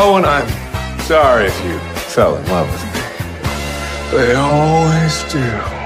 Oh, and I'm sorry if you fell in love with me. They always do.